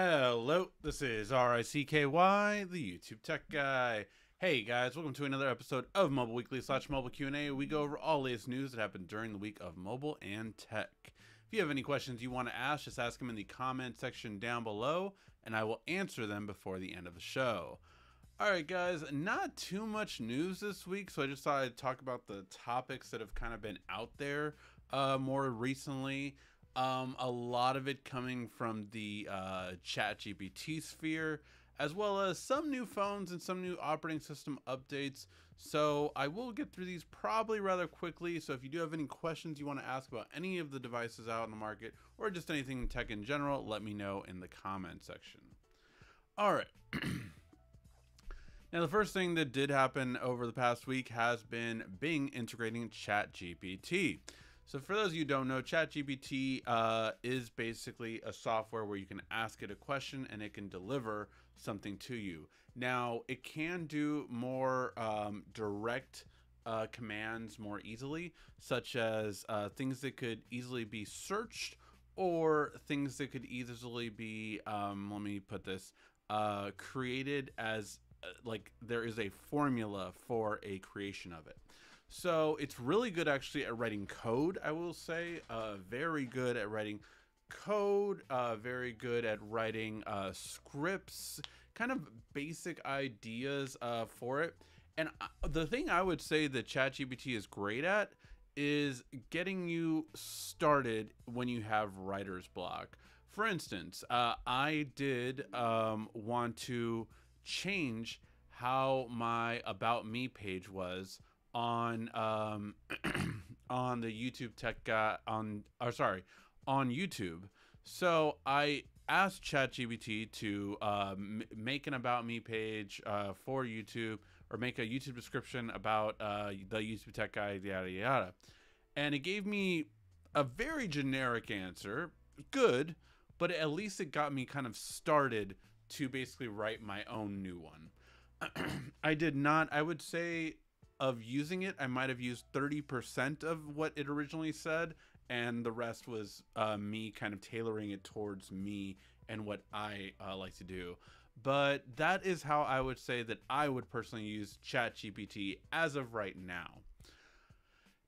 Hello, this is R-I-C-K-Y, the YouTube Tech Guy. Hey guys, welcome to another episode of Mobile Weekly slash Mobile Q&A. We go over all the latest news that happened during the week of mobile and tech. If you have any questions you want to ask, just ask them in the comment section down below, and I will answer them before the end of the show. Alright guys, not too much news this week, so I just thought I'd talk about the topics that have kind of been out there uh, more recently. Um, a lot of it coming from the uh, Chat GPT sphere, as well as some new phones and some new operating system updates. So I will get through these probably rather quickly. So if you do have any questions you want to ask about any of the devices out in the market or just anything in tech in general, let me know in the comment section. All right. now, the first thing that did happen over the past week has been Bing integrating ChatGPT. So for those of you who don't know, ChatGPT uh, is basically a software where you can ask it a question and it can deliver something to you. Now, it can do more um, direct uh, commands more easily, such as uh, things that could easily be searched or things that could easily be, um, let me put this, uh, created as uh, like there is a formula for a creation of it. So it's really good actually at writing code, I will say. Uh, very good at writing code, uh, very good at writing uh, scripts, kind of basic ideas uh, for it. And uh, the thing I would say that ChatGPT is great at is getting you started when you have writer's block. For instance, uh, I did um, want to change how my About Me page was on um, on the YouTube Tech Guy on or sorry on YouTube. So I asked ChatGPT to uh, make an about me page uh, for YouTube or make a YouTube description about uh, the YouTube Tech Guy yada yada, and it gave me a very generic answer. Good, but at least it got me kind of started to basically write my own new one. I did not. I would say of using it, I might have used 30% of what it originally said, and the rest was uh, me kind of tailoring it towards me and what I uh, like to do. But that is how I would say that I would personally use ChatGPT as of right now.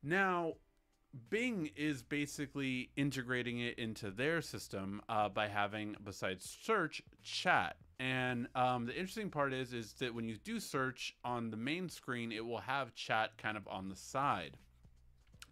Now, Bing is basically integrating it into their system uh, by having, besides search, chat. And um, the interesting part is, is that when you do search on the main screen, it will have chat kind of on the side.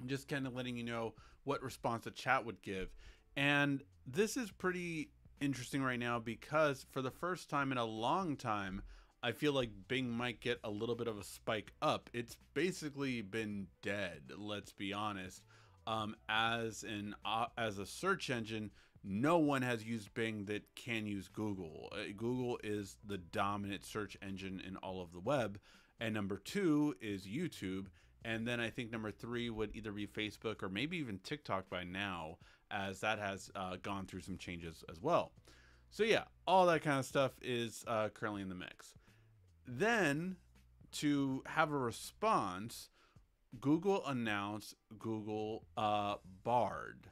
Just kind of letting you know what response a chat would give. And this is pretty interesting right now because for the first time in a long time, I feel like Bing might get a little bit of a spike up. It's basically been dead, let's be honest. Um, as an uh, as a search engine, no one has used Bing that can use Google. Uh, Google is the dominant search engine in all of the web. And number two is YouTube. And then I think number three would either be Facebook or maybe even TikTok by now, as that has uh, gone through some changes as well. So, yeah, all that kind of stuff is uh, currently in the mix. Then, to have a response, Google announced Google uh, Bard.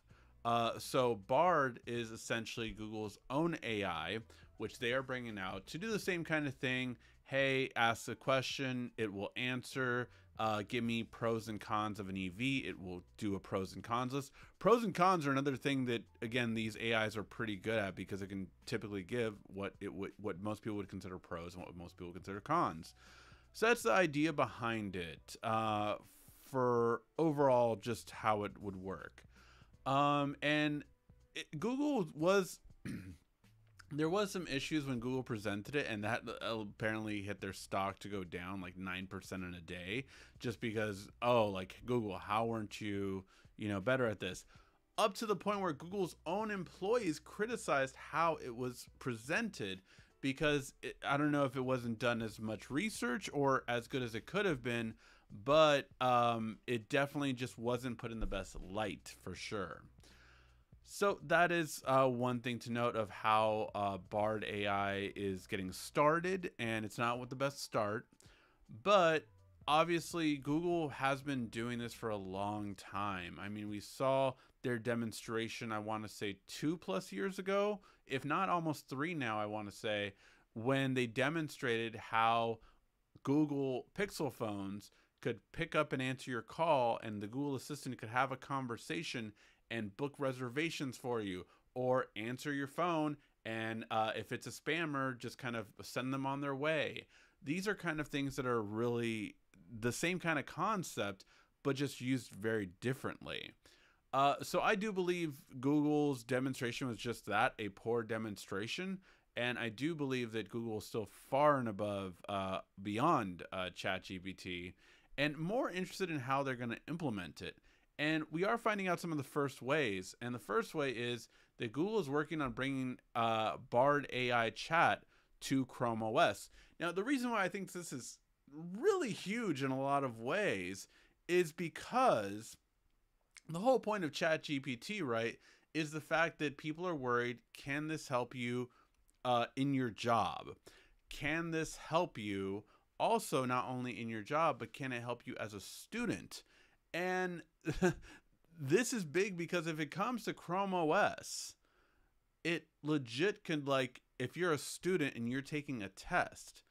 Uh, so Bard is essentially Google's own AI, which they are bringing out to do the same kind of thing. Hey, ask a question, it will answer. Uh, give me pros and cons of an EV, it will do a pros and cons list. Pros and cons are another thing that, again, these AIs are pretty good at because it can typically give what it would, what most people would consider pros and what most people would consider cons. So that's the idea behind it. Uh, for overall, just how it would work. Um, and it, Google was there was some issues when Google presented it, and that uh, apparently hit their stock to go down like nine percent in a day, just because oh, like Google, how weren't you you know better at this? Up to the point where Google's own employees criticized how it was presented because it, I don't know if it wasn't done as much research or as good as it could have been but um, it definitely just wasn't put in the best light for sure. So that is uh, one thing to note of how uh, Bard AI is getting started, and it's not with the best start, but obviously, Google has been doing this for a long time. I mean, we saw their demonstration, I want to say two plus years ago, if not almost three now, I want to say, when they demonstrated how Google Pixel phones could pick up and answer your call, and the Google Assistant could have a conversation and book reservations for you, or answer your phone. And uh, if it's a spammer, just kind of send them on their way. These are kind of things that are really the same kind of concept, but just used very differently. Uh, so I do believe Google's demonstration was just that a poor demonstration. And I do believe that Google is still far and above, uh, beyond uh, ChatGPT and more interested in how they're going to implement it. And we are finding out some of the first ways. And the first way is that Google is working on bringing uh, Bard AI chat to Chrome OS. Now, the reason why I think this is really huge in a lot of ways is because the whole point of ChatGPT, right, is the fact that people are worried can this help you uh, in your job? Can this help you also not only in your job, but can it help you as a student? And this is big because if it comes to Chrome OS, it legit could like if you're a student and you're taking a test,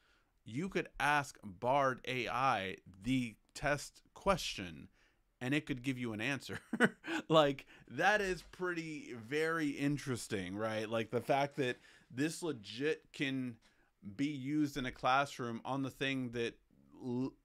you could ask Bard AI the test question and it could give you an answer. like that is pretty very interesting, right? Like the fact that this legit can be used in a classroom on the thing that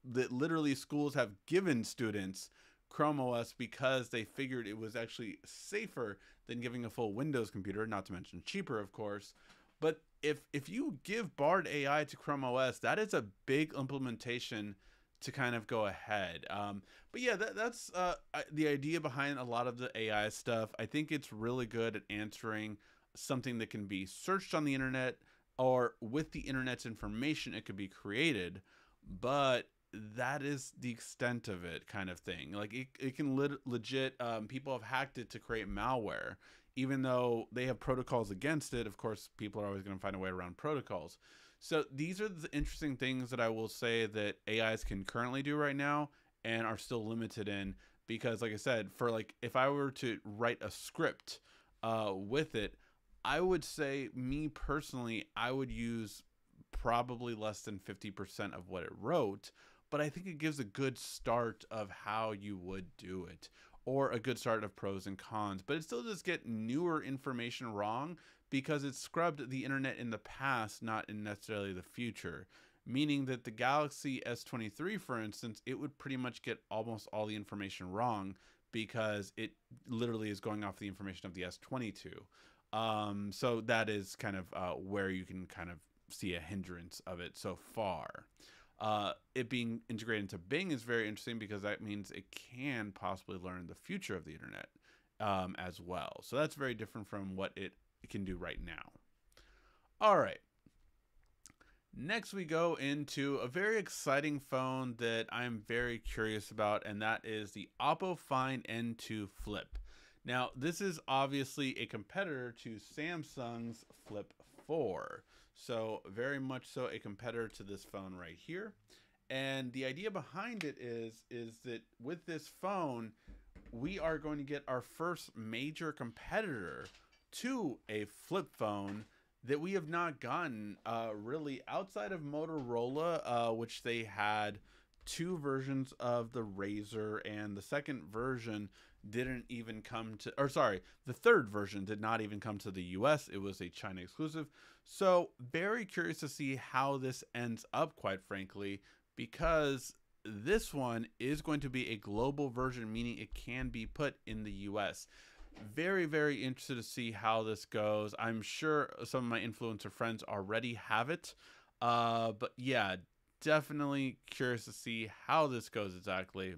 that literally schools have given students Chrome OS because they figured it was actually safer than giving a full Windows computer, not to mention cheaper, of course. But if if you give Bard AI to Chrome OS, that is a big implementation to kind of go ahead. Um, but yeah, that, that's uh, the idea behind a lot of the AI stuff. I think it's really good at answering something that can be searched on the internet or with the internet's information, it could be created. But that is the extent of it, kind of thing. Like it, it can lit, legit, um, people have hacked it to create malware. Even though they have protocols against it, of course, people are always going to find a way around protocols. So these are the interesting things that I will say that AIs can currently do right now and are still limited in because like I said, for like if I were to write a script uh, with it, I would say me personally, I would use probably less than 50% of what it wrote, but I think it gives a good start of how you would do it or a good start of pros and cons, but it still does get newer information wrong because it scrubbed the internet in the past, not in necessarily the future. Meaning that the Galaxy S23, for instance, it would pretty much get almost all the information wrong because it literally is going off the information of the S22. Um, so that is kind of uh, where you can kind of see a hindrance of it so far. Uh, it being integrated into Bing is very interesting because that means it can possibly learn the future of the internet um, as well. So that's very different from what it can do right now. All right. Next, we go into a very exciting phone that I'm very curious about, and that is the Oppo Find N2 Flip. Now, this is obviously a competitor to Samsung's Flip 4. So, very much so a competitor to this phone right here. And the idea behind it is is that with this phone, we are going to get our first major competitor to a flip phone that we have not gotten uh, really outside of Motorola, uh, which they had two versions of the Razr, and the second version didn't even come to, or sorry, the third version did not even come to the US. It was a China exclusive. So, very curious to see how this ends up, quite frankly, because this one is going to be a global version, meaning it can be put in the US very very interested to see how this goes i'm sure some of my influencer friends already have it uh but yeah definitely curious to see how this goes exactly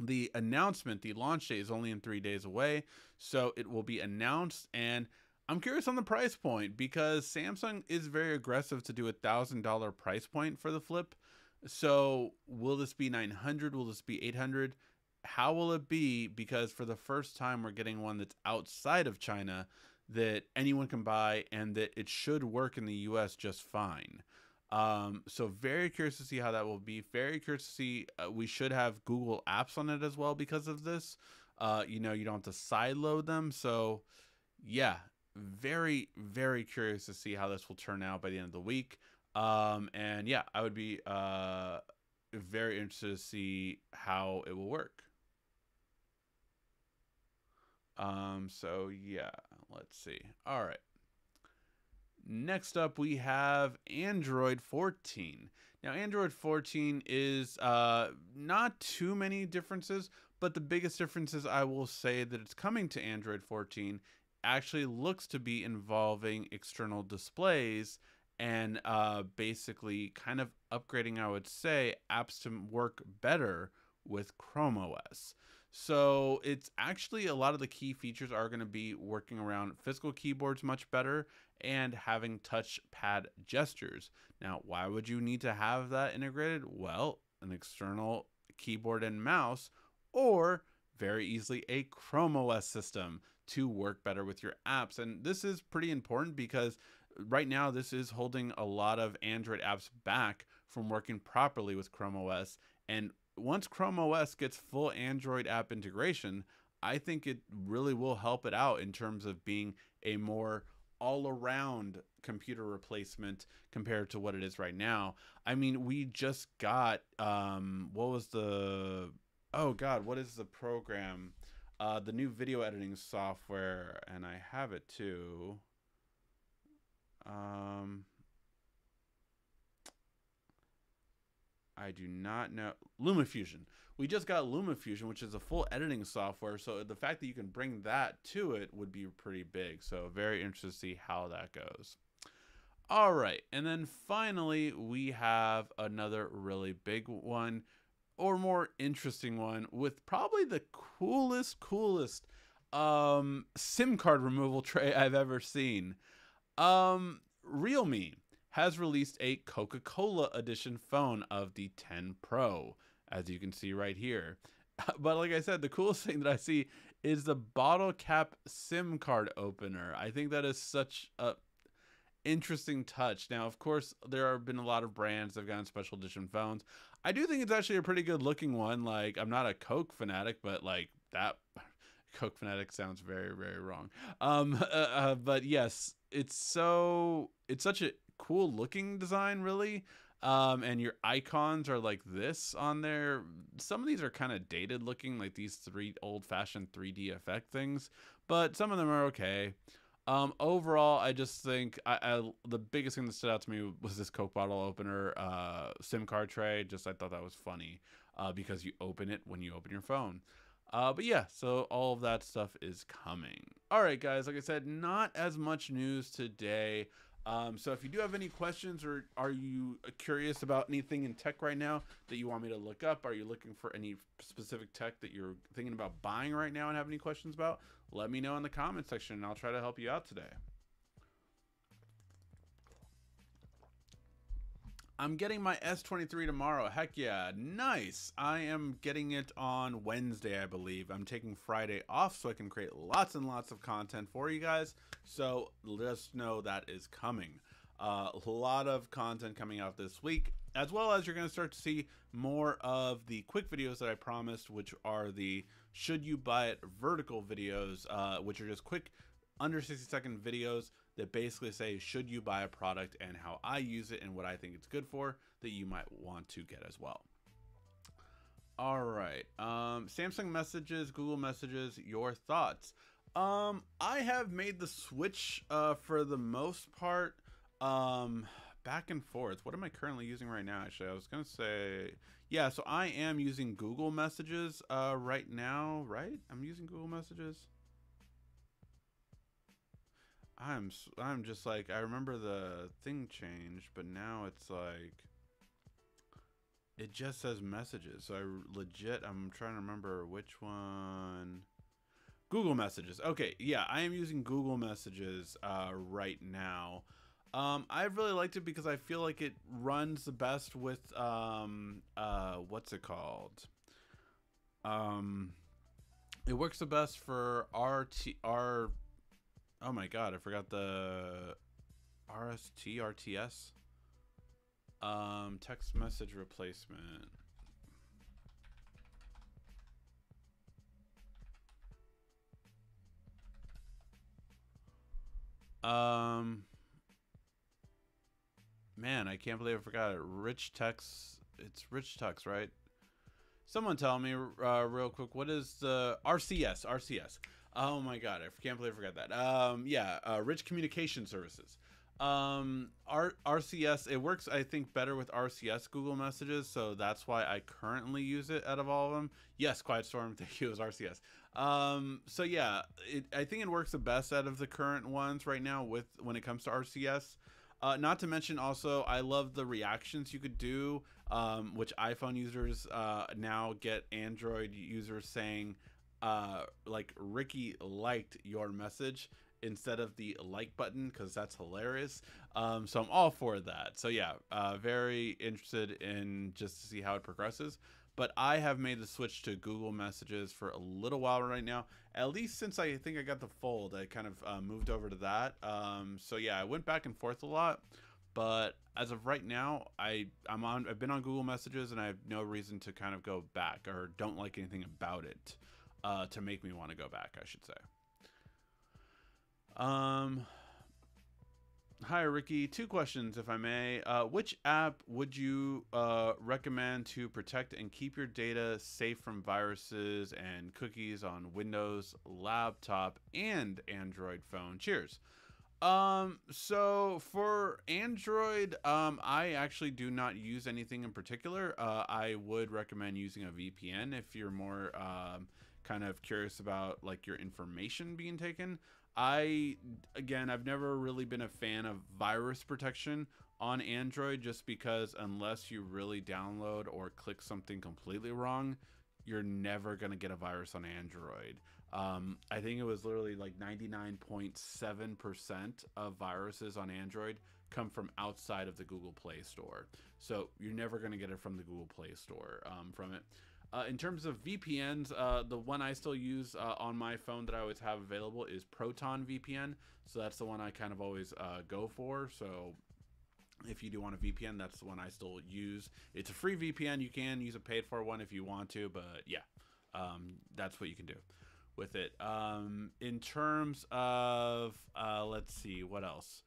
the announcement the launch date is only in three days away so it will be announced and i'm curious on the price point because samsung is very aggressive to do a thousand dollar price point for the flip so will this be 900 will this be 800 how will it be? Because for the first time, we're getting one that's outside of China that anyone can buy and that it should work in the US just fine. Um, so very curious to see how that will be. Very curious to see. Uh, we should have Google Apps on it as well because of this. Uh, you know, you don't have to sideload them. So, yeah, very very curious to see how this will turn out by the end of the week. Um, and yeah, I would be uh very interested to see how it will work. Um, so yeah, let's see. All right. Next up, we have Android 14. Now, Android 14 is uh, not too many differences, but the biggest differences I will say that it's coming to Android 14 actually looks to be involving external displays and uh, basically kind of upgrading, I would say, apps to work better with Chrome OS. So it's actually a lot of the key features are going to be working around physical keyboards much better and having touchpad gestures. Now, why would you need to have that integrated? Well, an external keyboard and mouse, or very easily a Chrome OS system to work better with your apps. And this is pretty important because right now this is holding a lot of Android apps back from working properly with Chrome OS. And once Chrome OS gets full Android app integration, I think it really will help it out in terms of being a more all around computer replacement compared to what it is right now. I mean, we just got um what was the oh god, what is the program? Uh the new video editing software and I have it too. Um I do not know LumaFusion. We just got LumaFusion, which is a full editing software. So the fact that you can bring that to it would be pretty big. So very interested to see how that goes. All right, and then finally we have another really big one, or more interesting one, with probably the coolest, coolest um, SIM card removal tray I've ever seen. Um, Realme has released a Coca Cola edition phone of the 10 Pro, as you can see right here. But like I said, the coolest thing that I see is the bottle cap SIM card opener. I think that is such a interesting touch. Now, of course, there have been a lot of brands that have gotten special edition phones. I do think it's actually a pretty good looking one. Like, I'm not a Coke fanatic, but like that Coke fanatic sounds very, very wrong. Um, uh, uh, but yes, it's so it's such a cool looking design, really. Um, and your icons are like this on there. Some of these are kind of dated looking, like these three old fashioned 3D effect things, but some of them are okay. Um, overall, I just think I, I, the biggest thing that stood out to me was this Coke bottle opener, uh, SIM card tray. Just I thought that was funny uh, because you open it when you open your phone. Uh, but yeah, so all of that stuff is coming. All right, guys. Like I said, not as much news today. Um, so if you do have any questions or are you curious about anything in tech right now that you want me to look up, are you looking for any specific tech that you're thinking about buying right now and have any questions about, let me know in the comment section and I'll try to help you out today. I'm getting my S23 tomorrow. Heck yeah. Nice. I am getting it on Wednesday, I believe. I'm taking Friday off so I can create lots and lots of content for you guys. So let us know that is coming. Uh, a lot of content coming out this week, as well as you're going to start to see more of the quick videos that I promised, which are the should you buy it vertical videos, uh, which are just quick under 60 second videos that basically say should you buy a product and how I use it and what I think it's good for that you might want to get as well. All right. Um, Samsung messages, Google messages, your thoughts. Um, I have made the switch uh, for the most part um, back and forth. What am I currently using right now? Actually, I was going to say, yeah, so I am using Google messages uh, right now, right? I'm using Google messages. I'm I'm just like I remember the thing changed, but now it's like it just says messages. So I legit I'm trying to remember which one. Google Messages. Okay, yeah, I am using Google Messages uh, right now. Um, I really liked it because I feel like it runs the best with um, uh, what's it called? Um, it works the best for RT our Oh my god, I forgot the RST RTS. Um, text message replacement. Um, man, I can't believe I forgot it. Rich Text. It's Rich Text, right? Someone tell me uh, real quick. What is the RCS? RCS. Oh my god, I can't believe I forgot that. Um, yeah, uh, Rich Communication Services. Um, R- RCS. It works, I think, better with RCS Google Messages, so that's why I currently use it out of all of them. Yes, Quiet Storm. Thank you. It was RCS. Um, so yeah, it, I think it works the best out of the current ones right now with when it comes to RCS. Uh, not to mention also, I love the reactions you could do, um, which iPhone users uh, now get Android users saying, uh, like Ricky liked your message instead of the like button because that's hilarious. Um, so I'm all for that. So yeah, uh, very interested in just to see how it progresses but I have made the switch to Google Messages for a little while right now. At least since I think I got the Fold, I kind of uh, moved over to that. Um, so yeah, I went back and forth a lot, but as of right now, I I'm on. I've been on Google Messages, and I have no reason to kind of go back or don't like anything about it uh, to make me want to go back. I should say. Um, Hi, Ricky. Two questions, if I may. Uh, which app would you uh, recommend to protect and keep your data safe from viruses and cookies on Windows, laptop, and Android phone? Cheers. Um, so for Android, um, I actually do not use anything in particular. Uh, I would recommend using a VPN if you're more um, kind of curious about like your information being taken. I again, I've never really been a fan of virus protection on Android just because unless you really download or click something completely wrong, you're never going to get a virus on Android. Um, I think it was literally like 99.7% of viruses on Android come from outside of the Google Play Store. So you're never going to get it from the Google Play Store um, from it. Uh, in terms of VPNs, uh, the one I still use uh, on my phone that I always have available is Proton VPN. So that's the one I kind of always uh, go for. So if you do want a VPN, that's the one I still use. It's a free VPN. You can use a paid for one if you want to, but yeah, um, that's what you can do with it. Um, in terms of, uh, let's see, what else?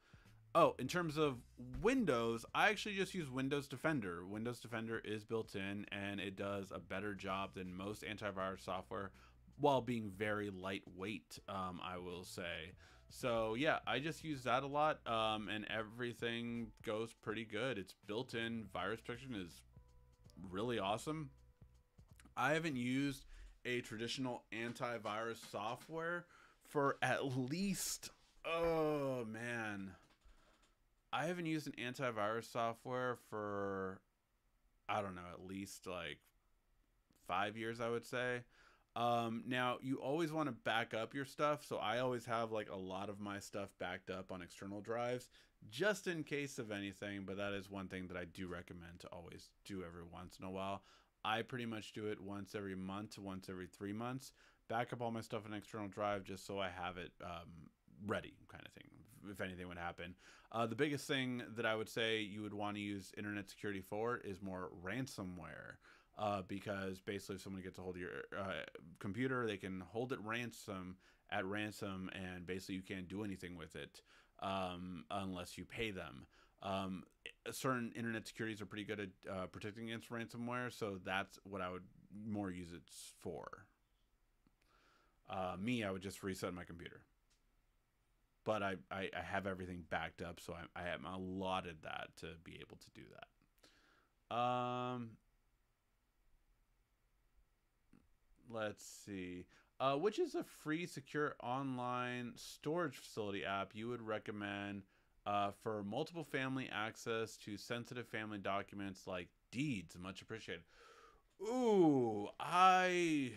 Oh, in terms of Windows, I actually just use Windows Defender. Windows Defender is built in and it does a better job than most antivirus software while being very lightweight, um, I will say. So yeah, I just use that a lot um, and everything goes pretty good. It's built in. Virus protection is really awesome. I haven't used a traditional antivirus software for at least, oh man, I haven't used an antivirus software for I don't know, at least like five years, I would say. Um, now you always want to back up your stuff, so I always have like a lot of my stuff backed up on external drives just in case of anything. But that is one thing that I do recommend to always do every once in a while. I pretty much do it once every month, once every three months. Back up all my stuff in external drive just so I have it um, ready, kind of thing if anything would happen. Uh, the biggest thing that I would say you would want to use internet security for is more ransomware. Uh, because basically, if someone gets a hold of your uh, computer, they can hold it ransom at ransom, and basically you can't do anything with it um, unless you pay them. Um, certain internet securities are pretty good at uh, protecting against ransomware, so that's what I would more use it for. Uh, me, I would just reset my computer but I, I, I have everything backed up, so I, I am allotted that to be able to do that. Um, let's see. Uh, which is a free, secure online storage facility app you would recommend uh, for multiple family access to sensitive family documents like deeds? Much appreciated. Ooh, I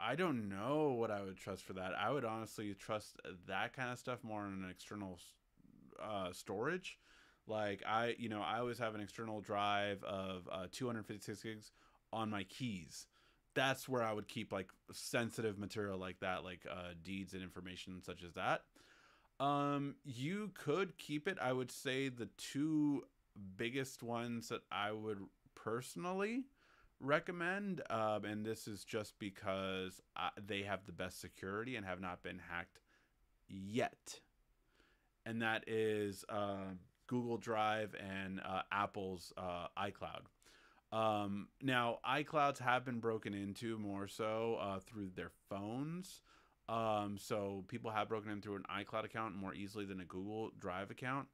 I don't know what I would trust for that. I would honestly trust that kind of stuff more on an external uh, storage. Like I, you know, I always have an external drive of uh, 256 gigs on my keys. That's where I would keep like sensitive material like that, like uh, deeds and information such as that. Um, you could keep it. I would say the two biggest ones that I would personally recommend, um, and this is just because uh, they have the best security and have not been hacked yet, and that is uh, Google Drive and uh, Apple's uh, iCloud. Um, now, iClouds have been broken into more so uh, through their phones. Um, so people have broken in through an iCloud account more easily than a Google Drive account.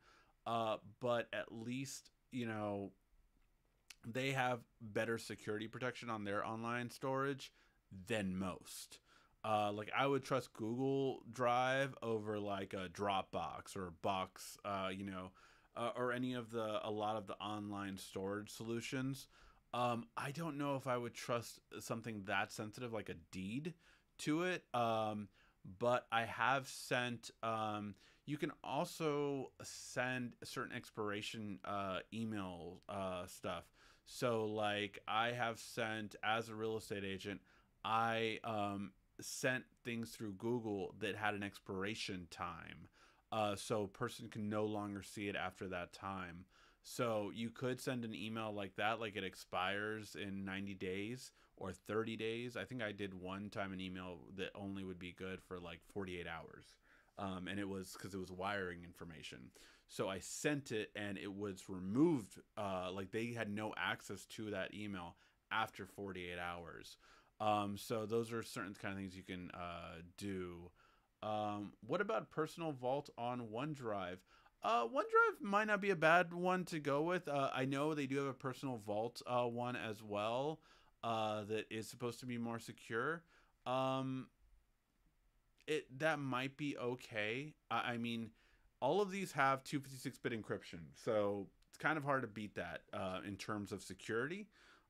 But at least, you know, they have better security protection on their online storage than most. Uh, like I would trust Google Drive over like a Dropbox or Box, uh, you know, uh, or any of the a lot of the online storage solutions. Um, I don't know if I would trust something that sensitive like a deed to it. Um, but I have sent. Um, you can also send certain expiration uh, email uh, stuff. So, like, I have sent as a real estate agent, I um, sent things through Google that had an expiration time. Uh, so, person can no longer see it after that time. So, you could send an email like that, like it expires in 90 days or 30 days. I think I did one time an email that only would be good for like 48 hours. Um, and it was because it was wiring information. So I sent it and it was removed. Uh, like they had no access to that email after 48 hours. Um, so those are certain kind of things you can uh, do. Um, what about personal vault on OneDrive? Uh, OneDrive might not be a bad one to go with. Uh, I know they do have a personal vault uh, one as well uh, that is supposed to be more secure. Um, it that might be okay. I, I mean, all of these have 256-bit encryption, so it's kind of hard to beat that uh, in terms of security.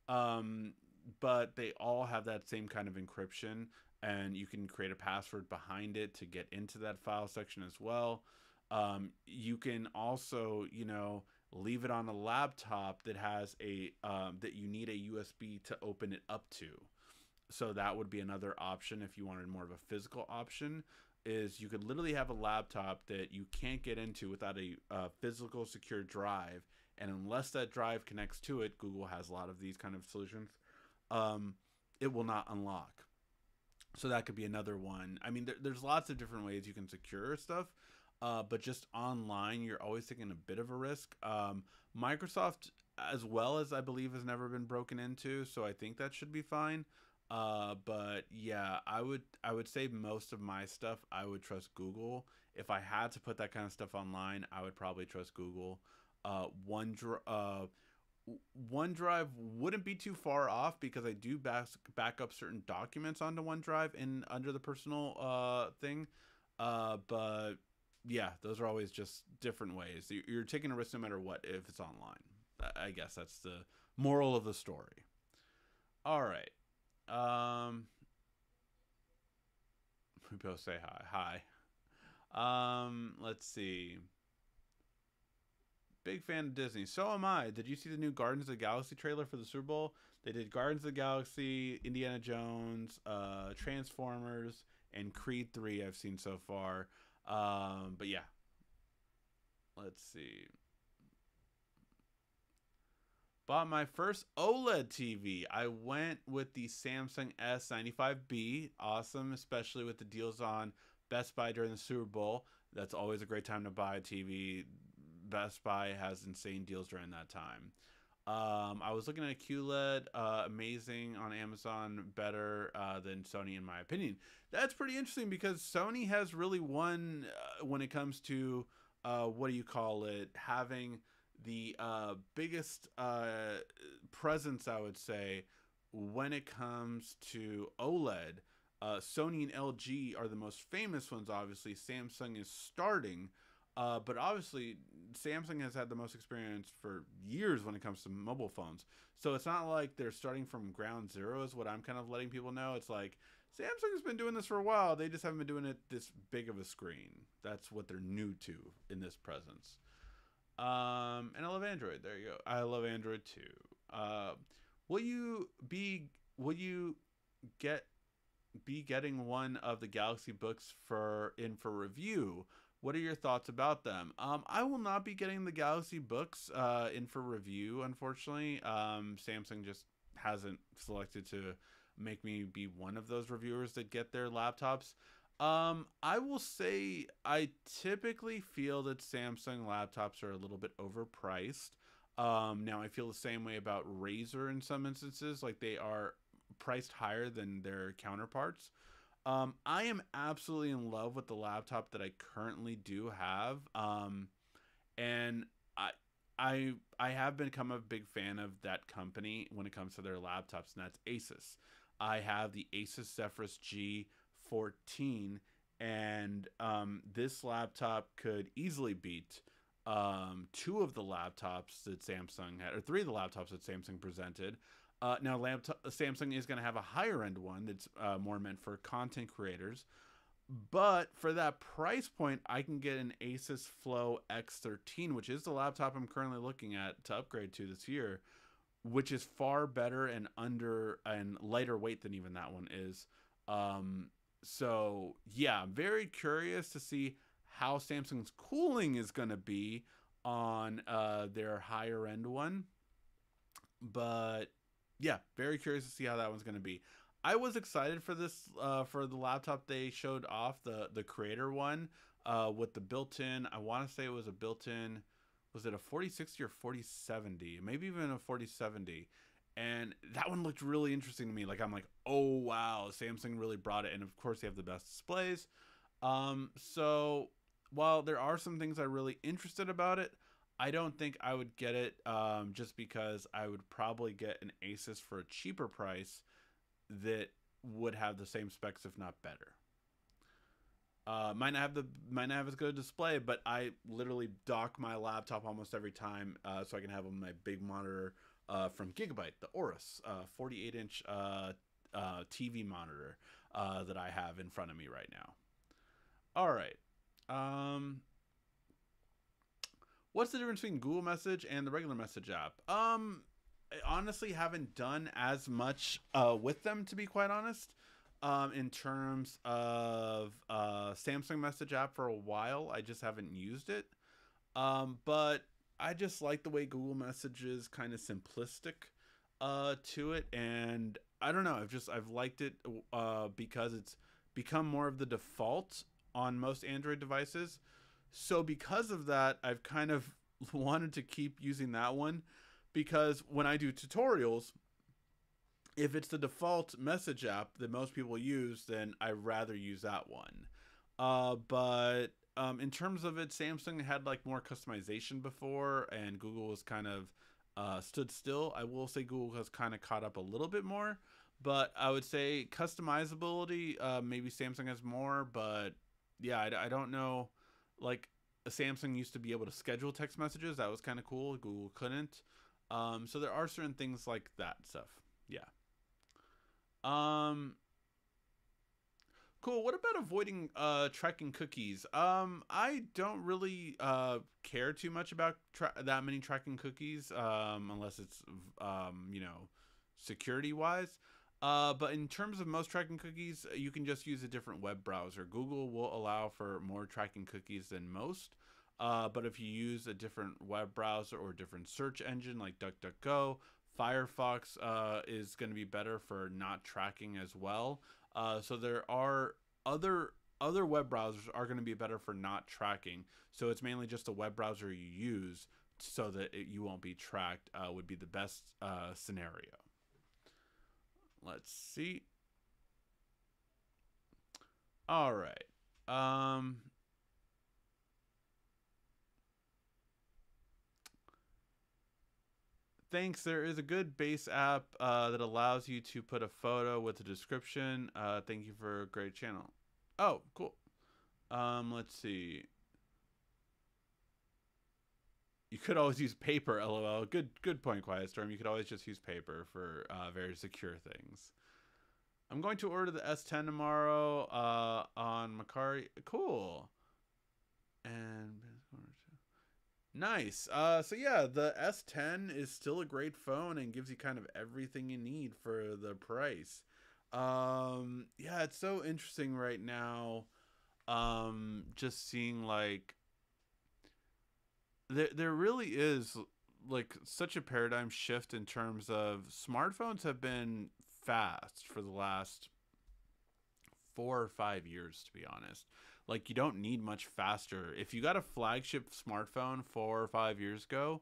Um, but they all have that same kind of encryption, and you can create a password behind it to get into that file section as well. Um, you can also, you know, leave it on a laptop that has a um, that you need a USB to open it up to. So that would be another option if you wanted more of a physical option. Is you could literally have a laptop that you can't get into without a, physical secure drive, and unless that drive connects to it, Google has a lot of these kind of solutions. Um, it will not unlock. So that could be another one. I mean, there, there's lots of different ways you can secure stuff. Uh, but just online, you're always taking a bit of a risk. Um, Microsoft, as well as I believe, has never been broken into, so I think that should be fine. Uh, but yeah, I would I would say most of my stuff I would trust Google. If I had to put that kind of stuff online, I would probably trust Google. Uh, OneDrive, uh, OneDrive wouldn't be too far off because I do back back up certain documents onto OneDrive in under the personal uh thing. Uh, but yeah, those are always just different ways. You're taking a risk no matter what if it's online. I guess that's the moral of the story. All right. Um, we both say hi. Hi. Um, let's see. Big fan of Disney. So am I. Did you see the new Guardians of the Galaxy trailer for the Super Bowl? They did Guardians of the Galaxy, Indiana Jones, uh, Transformers, and Creed 3 I've seen so far. Um, but yeah. Let's see. Bought my first OLED TV. I went with the Samsung S95B. Awesome, especially with the deals on Best Buy during the Super Bowl. That's always a great time to buy a TV. Best Buy has insane deals during that time. Um, I was looking at a QLED, uh, amazing on Amazon, better uh, than Sony in my opinion. That's pretty interesting because Sony has really won uh, when it comes to uh, what do you call it, having the uh, biggest uh, presence, I would say, when it comes to OLED. Sony and LG are the most famous ones, obviously. Samsung is starting. Uh, but obviously, Samsung has had the most experience for years when it comes to mobile phones. So it's not like they're starting from ground zero, is what I'm kind of letting people know. It's like Samsung's been doing this for a while. They just haven't been doing it this big of a screen. That's what they're new to in this presence. Um, and I love Android. There you go. I love Android too. Uh, will you be? Will you get? Be getting one of the Galaxy books for in for review What are your thoughts about them? Um, I will not be getting the Galaxy Books uh, in for review, unfortunately. Um, Samsung just hasn't selected to make me be one of those reviewers that get their laptops. Um, I will say I typically feel that Samsung laptops are a little bit overpriced. Um, now I feel the same way about Razer in some instances, like they are priced higher than their counterparts. Um, I am absolutely in love with the laptop that I currently do have. Um, and I I I have become a big fan of that company when it comes to their laptops, and that's Asus. I have the Asus Zephyrus G14, and um, this laptop could easily beat um, two of the laptops that Samsung had, or three of the laptops that Samsung presented. Uh, now, laptop, Samsung is going to have a higher end one that's uh, more meant for content creators. But for that price point, I can get an Asus Flow X13, which is the laptop I'm currently looking at to upgrade to this year, which is far better and under and lighter weight than even that one is. Um, so yeah, I'm very curious to see how Samsung's cooling is going to be on uh, their higher end one. But yeah, very curious to see how that one's going to be. I was excited for this uh, for the laptop they showed off the the creator one uh, with the built-in. I want to say it was a built-in. Was it a 4060 or 4070? Maybe even a 4070. And that one looked really interesting to me. Like I'm like, oh wow, Samsung really brought it. And of course they have the best displays. Um, so while there are some things I'm really interested about it, I don't think I would get it um, just because I would probably get an Asus for a cheaper price that would have the same specs, if not better. Uh, might not have the might not have as good a display, but I literally dock my laptop almost every time uh, so I can have on my big monitor uh, from Gigabyte, the Aorus, 48 inch uh, uh, TV monitor uh, that I have in front of me right now. All right. Um, what's the difference between Google Message and the regular message app? Um, I honestly haven't done as much uh, with them, to be quite honest. Um, in terms of uh, Samsung Message app for a while, I just haven't used it. Um, but I just like the way Google Messages kind of simplistic uh, to it, and I don't know. I've just I've liked it uh, because it's become more of the default on most Android devices. So because of that, I've kind of wanted to keep using that one because when I do tutorials, if it's the default message app that most people use, then I rather use that one. Uh, but um, in terms of it, Samsung had like more customization before, and Google was kind of uh, stood still. I will say Google has kind of caught up a little bit more, but I would say customizability, uh, maybe Samsung has more, but yeah, I, I don't know. Like Samsung used to be able to schedule text messages. That was kind of cool. Google couldn't. Um, so there are certain things like that stuff. Yeah. Um. Cool. What about avoiding uh, tracking cookies? Um, I don't really uh, care too much about tra- that many tracking cookies, um, unless it's um, you know security wise. Uh, but in terms of most tracking cookies, you can just use a different web browser. Google will allow for more tracking cookies than most. Uh, but if you use a different web browser or different search engine like DuckDuckGo, Firefox uh, is going to be better for not tracking as well. Uh, so there are other other web browsers are going to be better for not tracking. So it's mainly just a web browser you use so that it, you won't be tracked. Uh, would be the best uh, scenario. Let's see. All right. Um, thanks. There is a good base app uh, that allows you to put a photo with a description. Uh, thank you for a great channel. Oh, cool. Um, let's see. You could always use paper, lol. Good good point, Quiet Storm. You could always just use paper for uh, very secure things. I'm going to order the S10 tomorrow uh, on Mercari. Cool. And nice. Uh, so yeah, the S10 is still a great phone and gives you kind of everything you need for the price. Um, yeah, it's so interesting right now um, just seeing like there there really is like such a paradigm shift in terms of smartphones have been fast for the last four or five years to be honest like you don't need much faster. If you got a flagship smartphone four or five years ago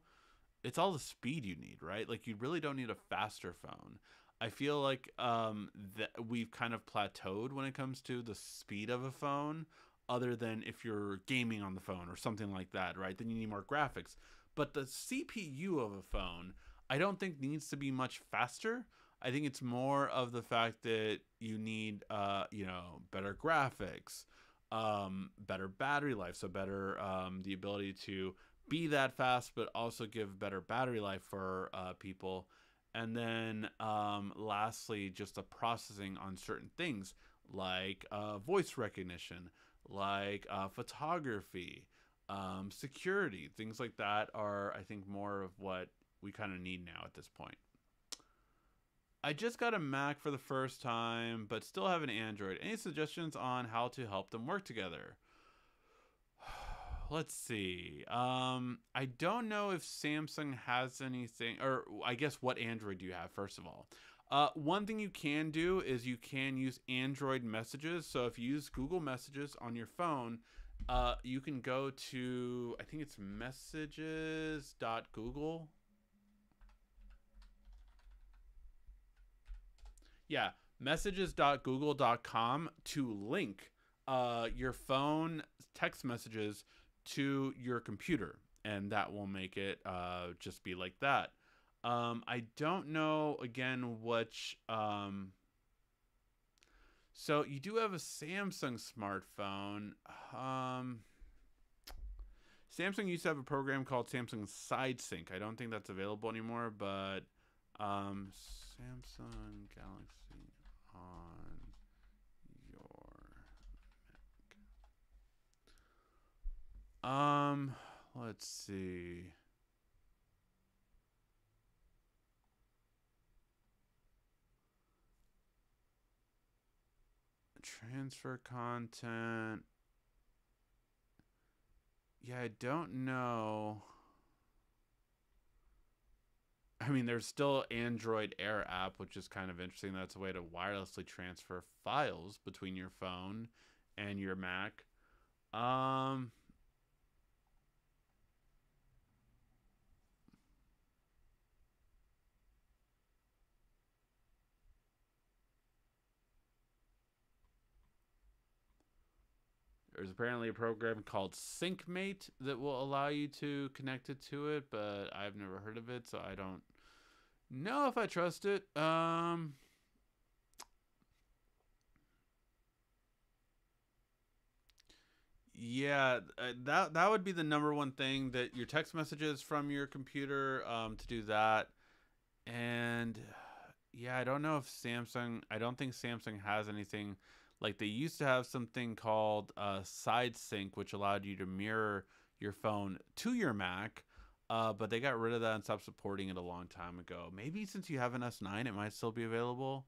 it's all the speed you need right? Like you really don't need a faster phone. I feel like um that we've kind of plateaued when it comes to the speed of a phone other than if you're gaming on the phone or something like that right? Then you need more graphics. But the cpu of a phone i don't think needs to be much faster. I think it's more of the fact that you need, uh, you know, better graphics, um, better battery life, so better um, the ability to be that fast, but also give better battery life for uh, people. And then, um, lastly, just the processing on certain things like uh, voice recognition, like uh, photography, um, security, things like that are, I think, more of what we kind of need now at this point. I just got a Mac for the first time, but still have an Android. Any suggestions on how to help them work together? Let's see. Um, I don't know if Samsung has anything, or I guess what Android do you have, first of all? Uh, one thing you can do is you can use Android messages. So if you use Google Messages on your phone, uh, you can go to, I think it's messages.google yeah, messages.google.com to link uh, your phone text messages to your computer, and that will make it uh, just be like that. Um, I don't know again which. Um, so you do have a Samsung smartphone. Um, Samsung used to have a program called Samsung SideSync. I don't think that's available anymore, but um, Samsung Galaxy on your Mac. Um, let's see. Transfer content. Yeah, I don't know. I mean, there's still Android Air app, which is kind of interesting. That's a way to wirelessly transfer files between your phone and your Mac. Um, There's apparently a program called SyncMate that will allow you to connect it to it, but I've never heard of it, so I don't know if I trust it. Um, yeah, uh, that that would be the number one thing that your text messages from your computer um, to do that, and yeah, I don't know if Samsung. I don't think Samsung has anything like they used to have something called uh, Side Sync, which allowed you to mirror your phone to your Mac uh, but they got rid of that and stopped supporting it a long time ago. Maybe since you have an S9, it might still be available.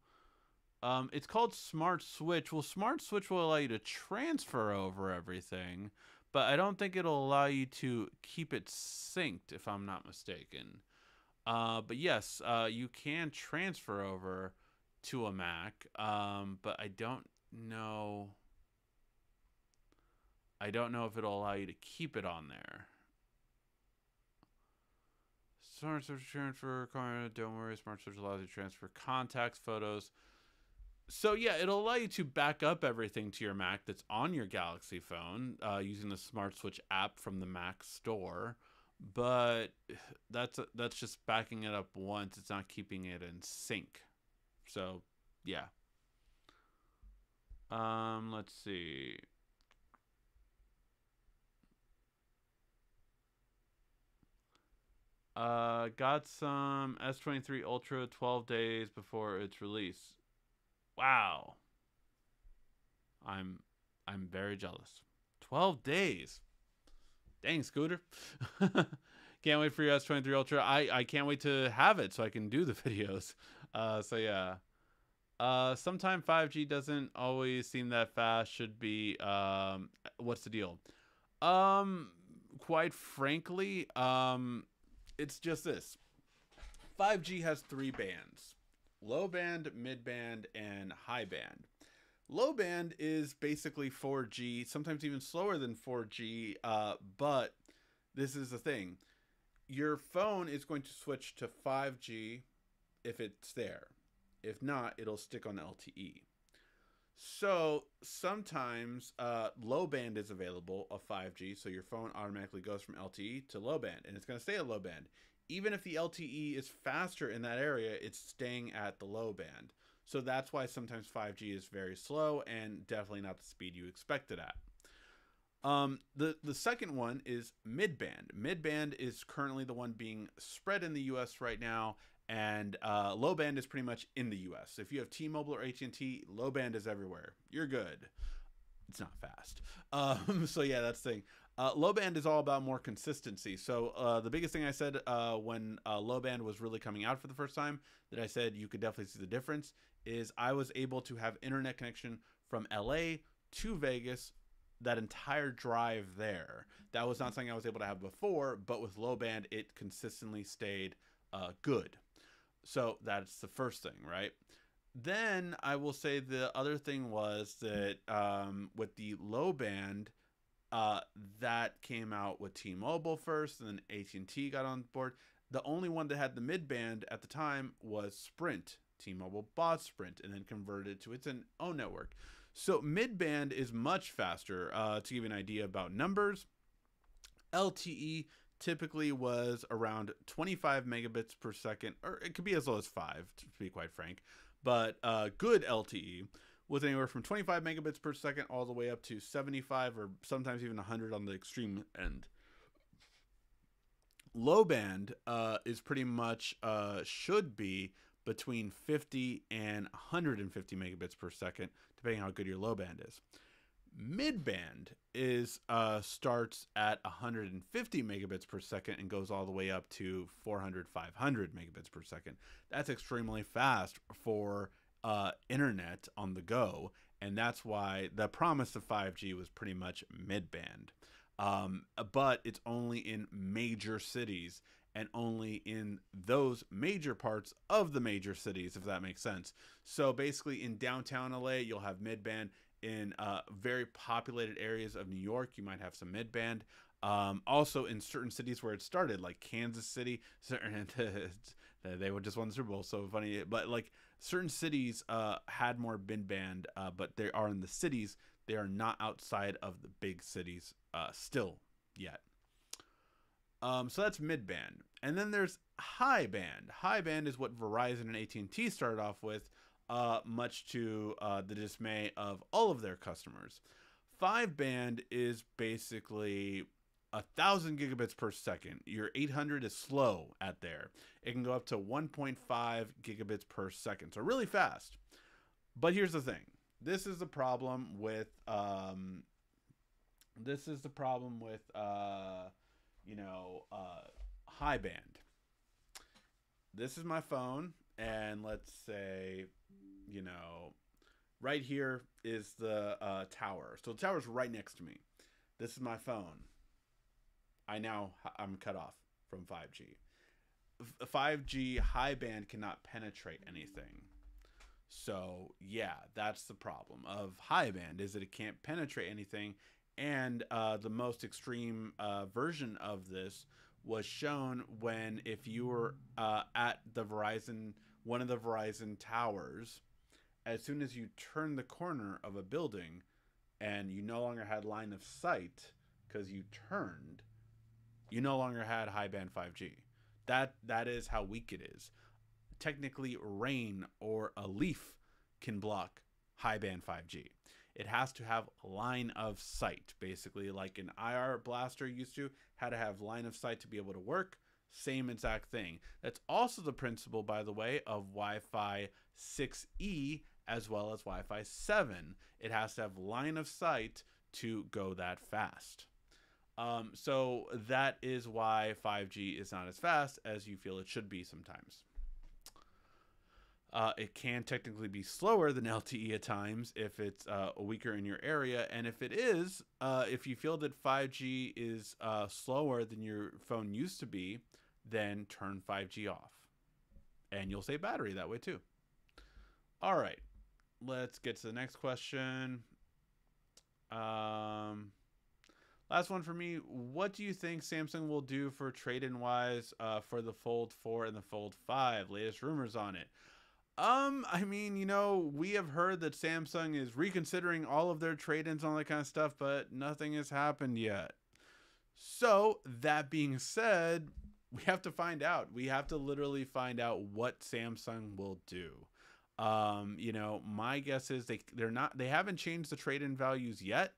Um, it's called Smart Switch. Well, Smart Switch will allow you to transfer over everything, but I don't think it'll allow you to keep it synced, if I'm not mistaken. Uh, but yes, uh, you can transfer over to a Mac, um, but I don't know. I don't know if it'll allow you to keep it on there. Smart Switch transfer, don't worry, Smart Switch allows you to transfer contacts, photos. So yeah, it'll allow you to back up everything to your Mac that's on your Galaxy phone uh, using the Smart Switch app from the Mac store. But that's that's just backing it up once. It's not keeping it in sync. So yeah. Um, let's see. Uh, got some S23 Ultra 12 days before its release. Wow. I'm I'm very jealous. 12 days. Dang, Scooter. can't wait for your S23 Ultra. I, I can't wait to have it so I can do the videos. Uh, so yeah. Uh, sometime 5G doesn't always seem that fast. Should be. Um, what's the deal? Um, quite frankly, um, it's just this. 5G has three bands: low band, mid band, and high band. Low band is basically 4G, sometimes even slower than 4G. Uh, but this is the thing: your phone is going to switch to 5G if it's there if not, it'll stick on LTE. So sometimes uh, low band is available of 5G, so your phone automatically goes from LTE to low band, and it's going to stay at low band. Even if the LTE is faster in that area, it's staying at the low band. So that's why sometimes 5G is very slow and definitely not the speed you expect it at. Um, the the second one is mid band. Mid band is currently the one being spread in the U.S. right now, and uh, low band is pretty much in the U.S. If you have T-Mobile or AT&T, low band is everywhere. You're good. It's not fast. Um, so yeah, that's the thing. Uh, low band is all about more consistency. So uh, the biggest thing I said uh, when uh, low band was really coming out for the first time, that I said you could definitely see the difference, is I was able to have internet connection from LA to Vegas that entire drive there. That was not something I was able to have before, but with low band, it consistently stayed uh, good. So that's the first thing, right? Then I will say the other thing was that um, with the low band, uh, that came out with T-Mobile first, and then AT&T got on board. The only one that had the mid band at the time was Sprint. T-Mobile bought Sprint and then converted it to its own network. So mid band is much faster. Uh, to give you an idea about numbers, LTE typically was around 25 megabits per second, or it could be as low as five, to be quite frank. But uh, good LTE was anywhere from 25 megabits per second all the way up to 75 or sometimes even 100 on the extreme end. Low band uh, is pretty much uh, should be between 50 and 150 megabits per second, depending how good your low band is. Mid band is uh, starts at 150 megabits per second and goes all the way up to 400, 500 megabits per second. That's extremely fast for uh, internet on the go, and that's why the promise of 5G was pretty much mid band. Um, but it's only in major cities and only in those major parts of the major cities, if that makes sense. So basically, in downtown LA, you'll have mid band in uh, very populated areas of New York, you might have some mid band. Um, also, in certain cities where it started, like Kansas City, certain they would just won the Super Bowl, so funny. But like certain cities uh, had more mid band, uh, but they are in the cities. They are not outside of the big cities uh, still yet. Um, so that's mid band, and then there's high band. High band is what Verizon and AT and T started off with uh, much to uh, the dismay of all of their customers. Five band is basically a thousand gigabits per second. Your 800 is slow at there. It can go up to 1.5 gigabits per second, so really fast. But here's the thing: this is the problem with um, this is the problem with uh, you know uh, high band. This is my phone, and let's say you know, right here is the uh, tower. So the tower's right next to me. This is my phone. I now I'm cut off from 5G. 5G high band cannot penetrate anything. So yeah, that's the problem of high band is that it can't penetrate anything. And uh, the most extreme uh, version of this was shown when if you were uh, at the Verizon one of the Verizon towers as soon as you turn the corner of a building and you no longer had line of sight because you turned, you no longer had high band 5G. That that is how weak it is. Technically, rain or a leaf can block high band 5G. It has to have line of sight, basically, like an IR blaster used to, had to have line of sight to be able to work. Same exact thing. That's also the principle, by the way, of Wi Fi 6E as well as Wi Fi 7. It has to have line of sight to go that fast. Um, so that is why 5G is not as fast as you feel it should be sometimes. Uh, it can technically be slower than LTE at times if it's uh, weaker in your area. And if it is, uh, if you feel that 5G is uh, slower than your phone used to be, then turn 5G off. And you'll save battery that way too. All right, let's get to the next question. Um, last one for me. What do you think Samsung will do for trade in wise uh, for the Fold 4 and the Fold 5? Latest rumors on it. Um, I mean, you know, we have heard that Samsung is reconsidering all of their trade-ins and all that kind of stuff, but nothing has happened yet. So, that being said, we have to find out. We have to literally find out what Samsung will do. Um, you know, my guess is they they're not they haven't changed the trade-in values yet,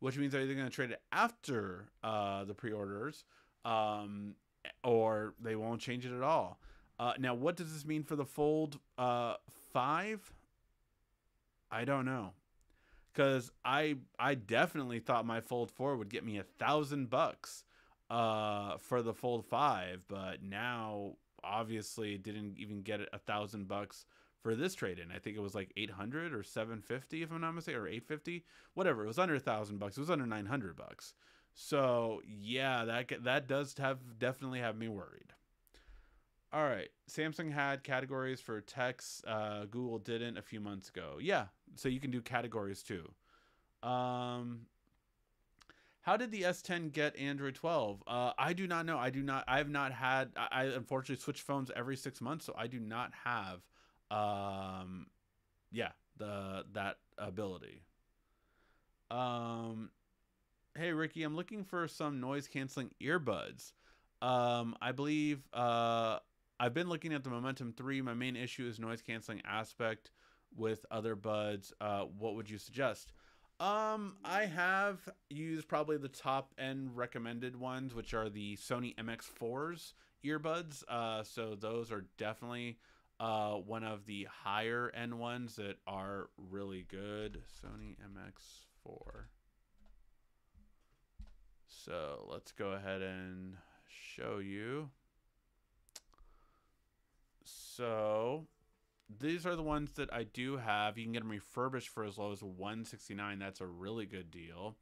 which means they're either going to trade it after uh the pre-orders um or they won't change it at all. Uh, now, what does this mean for the Fold uh, Five? I don't know, because I I definitely thought my Fold Four would get me a thousand bucks uh, for the Fold Five, but now obviously didn't even get a thousand bucks for this trade in. I think it was like 800 or 750 if I'm not mistaken or 850, whatever. It was under a thousand bucks. It was under 900 bucks. So yeah, that that does have definitely have me worried. All right. Samsung had categories for text. Uh, Google didn't a few months ago. Yeah. So you can do categories too. Um, how did the S10 get Android 12? Uh, I do not know. I do not. I have not had. I, I unfortunately switch phones every six months, so I do not have. Um, yeah, the that ability. Um, hey Ricky, I'm looking for some noise canceling earbuds. Um, I believe uh I've been looking at the Momentum 3. My main issue is noise canceling aspect with other buds. Uh, what would you suggest? Um, I have used probably the top end recommended ones, which are the Sony MX4s earbuds. Uh, so those are definitely uh, one of the higher end ones that are really good. Sony MX4. So let's go ahead and show you. So these are the ones that I do have. You can get them refurbished for as low as 169. That's a really good deal.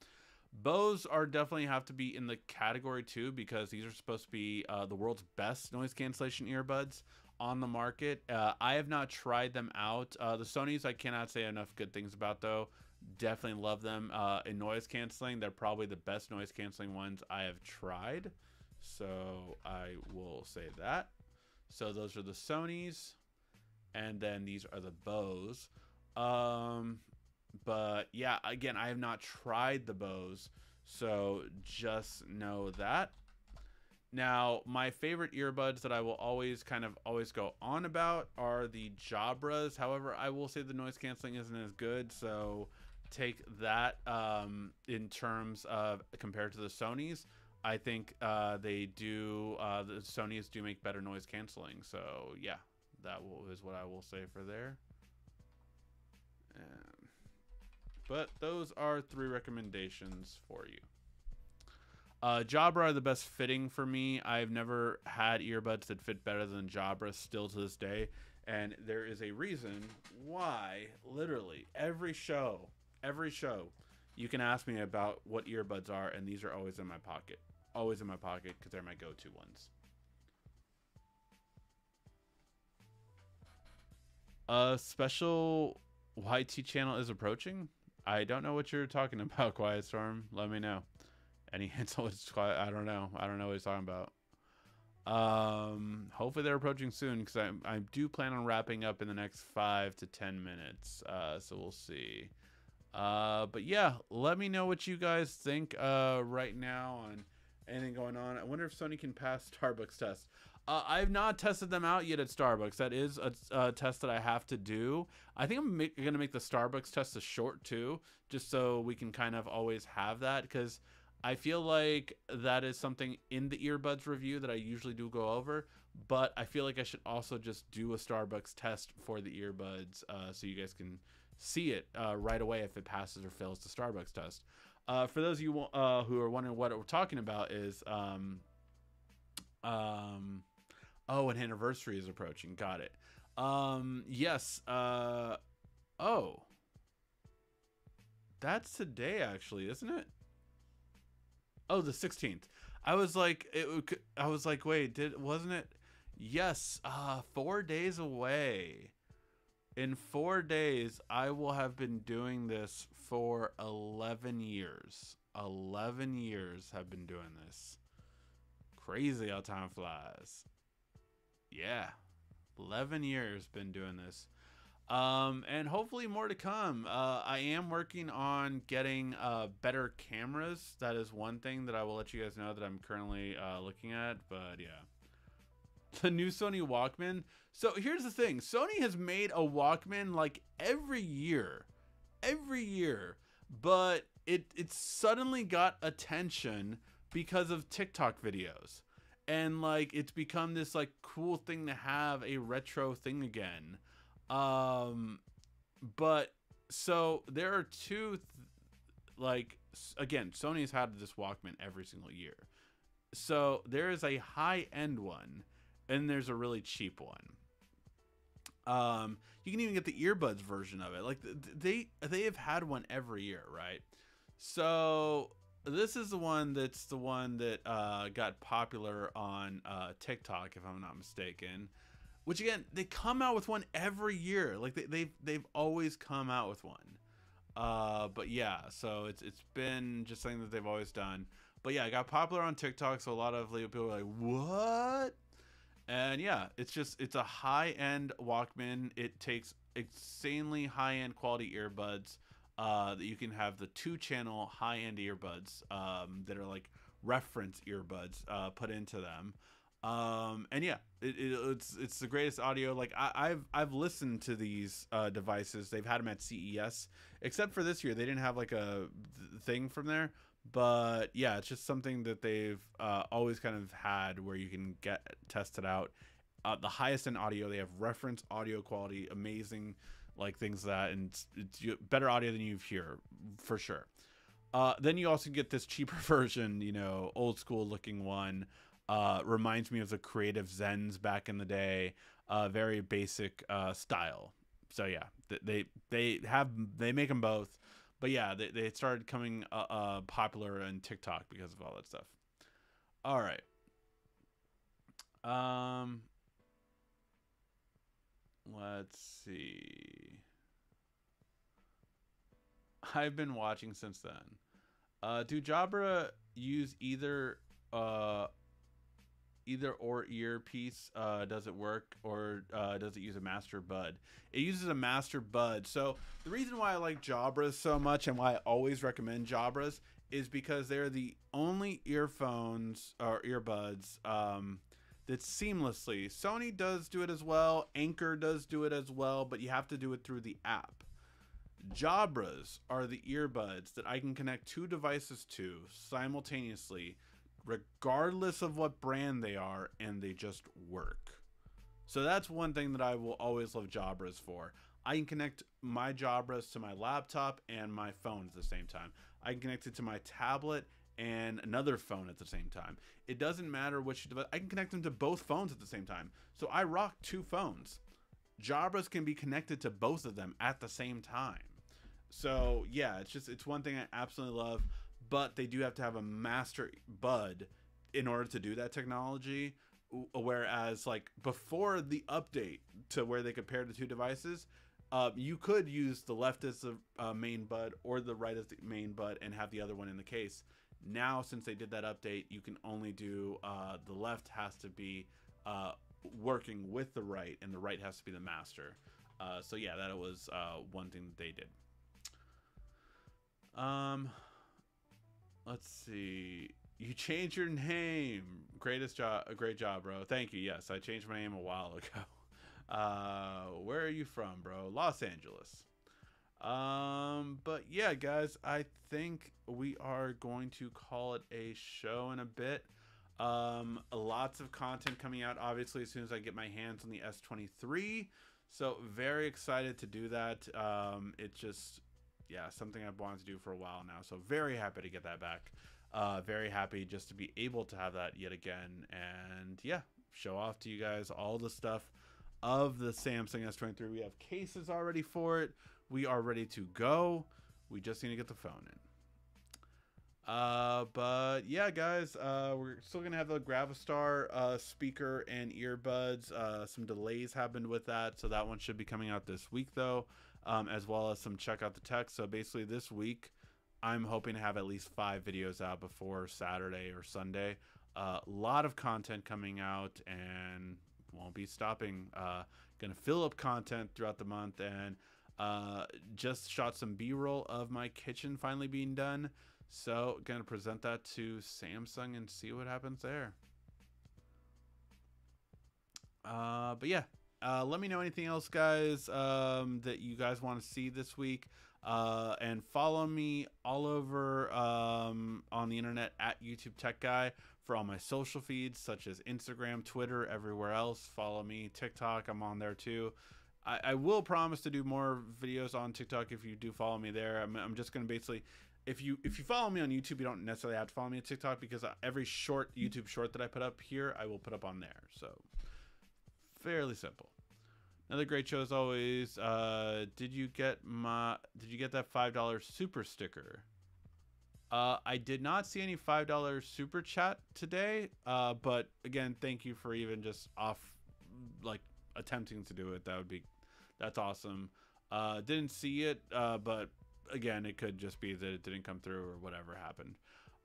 Bose are definitely have to be in the category too because these are supposed to be uh, the world's best noise cancellation earbuds on the market. Uh, I have not tried them out. Uh, the Sony's I cannot say enough good things about though. Definitely love them uh, in noise canceling. They're probably the best noise canceling ones I have tried. So I will say that. So those are the Sony's, and then these are the Bose. Um, but yeah, again, I have not tried the Bose, so just know that. Now, my favorite earbuds that I will always kind of always go on about are the Jabras. However, I will say the noise canceling isn't as good, so take that um, in terms of compared to the Sony's. I think uh, they do. Uh, the Sony's do make better noise canceling. So yeah, that will, is what I will say for there. Um, but those are three recommendations for you. Uh, Jabra are the best fitting for me. I've never had earbuds that fit better than Jabra still to this day. And there is a reason why, literally, every show, every show, you can ask me about what earbuds are, and these are always in my pocket always in my pocket because they're my go-to ones. A special YT channel is approaching. I don't know what you're talking about, Quiet Storm. Let me know. Any hints on quiet? I don't know. I don't know what he's talking about. Um, hopefully they're approaching soon because I I do plan on wrapping up in the next five to ten minutes. Uh, so we'll see. Uh, but yeah, let me know what you guys think. Uh, right now on anything going on. I wonder if Sony can pass Starbucks test. Uh, I've not tested them out yet at Starbucks. That is a, a test that I have to do. I think I'm going to make the Starbucks test a short too, just so we can kind of always have that because I feel like that is something in the earbuds review that I usually do go over. But I feel like I should also just do a Starbucks test for the earbuds uh, so you guys can see it uh, right away if it passes or fails the Starbucks test. Uh, for those of you uh, who are wondering what we're talking about is, um, um, oh, an anniversary is approaching. Got it. Um, yes. Uh, oh, that's today actually, isn't it? Oh, the 16th. I was like, it. I was like, wait, did wasn't it? Yes. Uh, four days away. In four days, I will have been doing this for 11 years. 11 years have been doing this. Crazy how time flies. Yeah. 11 years been doing this. Um, and hopefully more to come. Uh, I am working on getting uh, better cameras. That is one thing that I will let you guys know that I'm currently uh, looking at. But yeah, the new Sony Walkman. So here's the thing: Sony has made a Walkman like every year, every year, but it it suddenly got attention because of TikTok videos. And like it's become this like cool thing to have a retro thing again. Um, but so there are two, th- like again, Sony's had this Walkman every single year. So there is a high end one, and there's a really cheap one. Um, you can even get the earbuds version of it. Like they they have had one every year, right? So this is the one that's the one that uh, got popular on uh, TikTok, if I'm not mistaken. Which again, they come out with one every year. Like they, they've they've always come out with one. Uh, but yeah, so it's it's been just something that they've always done. But yeah, it got popular on TikTok, so a lot of people are like, "What?" And yeah, it's just it's a high end Walkman. It takes insanely high end quality earbuds. Uh, that you can have the two channel high end earbuds um, that are like reference earbuds uh, put into them. Um, and yeah, it, it, it's it's the greatest audio. Like I, have I've listened to these uh, devices. They've had them at CES, except for this year they didn't have like a th- thing from there. But yeah, it's just something that they've uh, always kind of had where you can get tested out. Uh, the highest in audio, they have reference audio quality, amazing, like things that, and it's, it's better audio than you hear for sure. Uh, then you also get this cheaper version, you know, old school looking one. Uh, reminds me of the creative Zens back in the day. Uh, very basic uh, style. So yeah, they they have they make them both, but yeah, they they started coming uh, uh, popular on TikTok because of all that stuff. All right. Um. Let's see. I've been watching since then. Uh, do Jabra use either uh either or earpiece uh, does it work or uh, does it use a master bud? It uses a master bud. So the reason why i like jabras so much and why i always recommend jabras is because they're the only earphones or earbuds um, that seamlessly sony does do it as well Anker does do it as well but you have to do it through the app. Jabras are the earbuds that i can connect two devices to simultaneously regardless of what brand they are, and they just work. So that's one thing that I will always love Jabras for. I can connect my Jabras to my laptop and my phone at the same time. I can connect it to my tablet and another phone at the same time. It doesn't matter which device. I can connect them to both phones at the same time. So I rock two phones. Jabras can be connected to both of them at the same time. So yeah, it's just it's one thing I absolutely love but they do have to have a master bud in order to do that technology whereas like before the update to where they compare the two devices uh, you could use the left as the uh, main bud or the right as the main bud and have the other one in the case. Now since they did that update you can only do uh, the left has to be uh, working with the right and the right has to be the master. Uh, so yeah that was uh, one thing that they did. Um let's see. You changed your name. Greatest job, great job, bro. Thank you. Yes, I changed my name a while ago. Uh, where are you from, bro? Los Angeles. Um, but yeah, guys, I think we are going to call it a show in a bit. Um, lots of content coming out, obviously, as soon as I get my hands on the S23. So very excited to do that. Um, it just yeah, something I've wanted to do for a while now. So very happy to get that back. Uh, very happy just to be able to have that yet again, and yeah, show off to you guys all the stuff of the Samsung S23. We have cases already for it. We are ready to go. We just need to get the phone in. Uh, but yeah, guys, uh, we're still gonna have the GravaStar uh, speaker and earbuds. Uh, some delays happened with that, so that one should be coming out this week though, um, as well as some check out the tech. So basically, this week, I'm hoping to have at least five videos out before Saturday or Sunday. A uh, lot of content coming out, and won't be stopping. Uh, gonna fill up content throughout the month, and uh, just shot some B-roll of my kitchen finally being done. So, gonna present that to Samsung and see what happens there. Uh, but yeah, uh, let me know anything else, guys, um, that you guys want to see this week. Uh, and follow me all over um, on the internet at YouTube Tech Guy for all my social feeds, such as Instagram, Twitter, everywhere else. Follow me, TikTok, I'm on there too. I, I will promise to do more videos on TikTok if you do follow me there. I'm, I'm just going to basically if you if you follow me on YouTube, you don't necessarily have to follow me on TikTok because every short YouTube short that I put up here, I will put up on there. So fairly simple. Another great show as always. Uh, did you get my? Did you get that five dollar super sticker? Uh, I did not see any five dollar super chat today. Uh, but again, thank you for even just off, like attempting to do it. That would be, that's awesome. Uh, didn't see it. Uh, but again, it could just be that it didn't come through or whatever happened.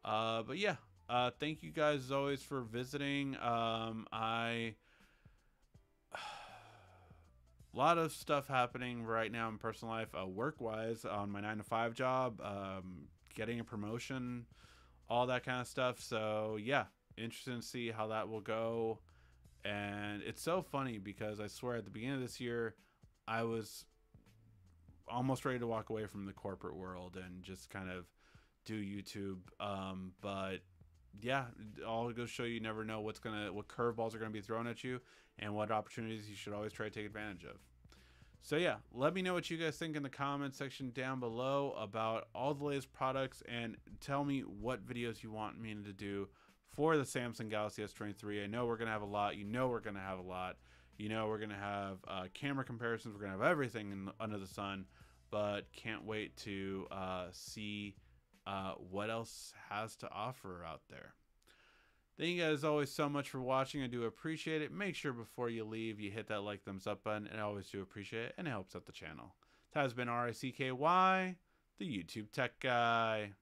Uh, but yeah, uh, thank you guys as always for visiting. Um, I a lot of stuff happening right now in personal life, uh, work wise, on my nine to five job, um, getting a promotion, all that kind of stuff. So yeah, interested to see how that will go. And it's so funny because I swear at the beginning of this year, I was almost ready to walk away from the corporate world and just kind of do YouTube. Um, but yeah, I'll go show you never know what's gonna what curveballs are gonna be thrown at you and what opportunities you should always try to take advantage of. So yeah, let me know what you guys think in the comment section down below about all the latest products and tell me what videos you want me to do for the Samsung Galaxy S23. I know we're gonna have a lot. You know we're gonna have a lot. You know, we're going to have uh, camera comparisons. We're going to have everything in, under the sun, but can't wait to uh, see uh, what else has to offer out there. Thank you guys always so much for watching. I do appreciate it. Make sure before you leave, you hit that like, thumbs up button. And I always do appreciate it, and it helps out the channel. This has been R-I-C-K-Y, the YouTube Tech Guy.